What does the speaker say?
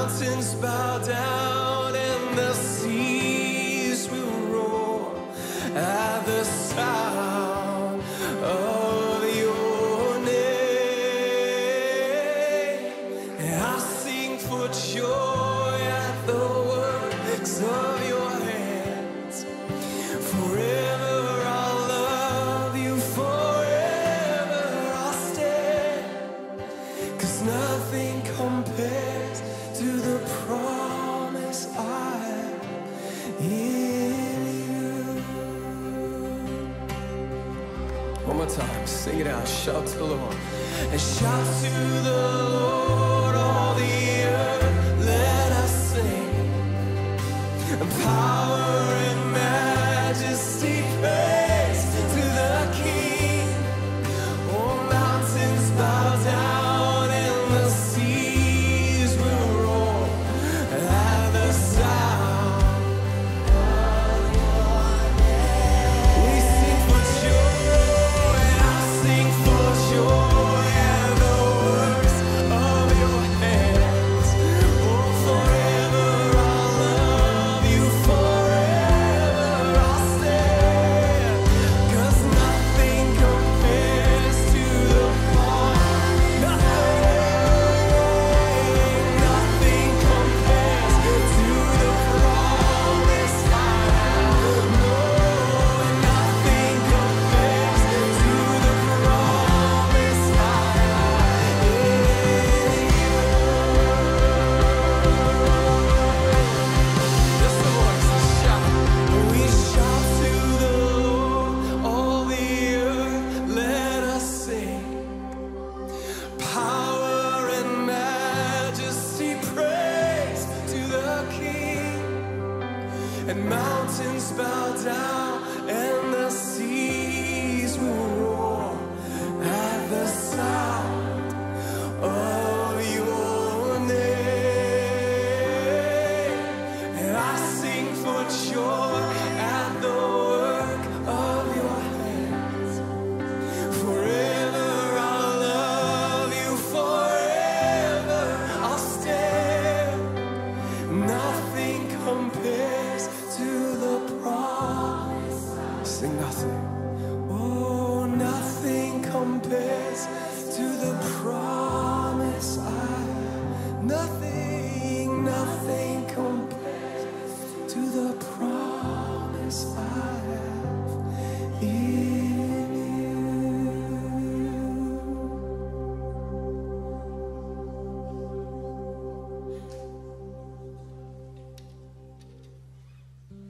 mountains bow down and the seas will roar at the sound of your name. And I sing for joy at the works of your hands forever. I'll love You. Forever I'll stand. 'Cause nothing compares One more time, sing it out, shout to the Lord. And shout to the Lord, all the earth, let us sing. Power and mountains bow down.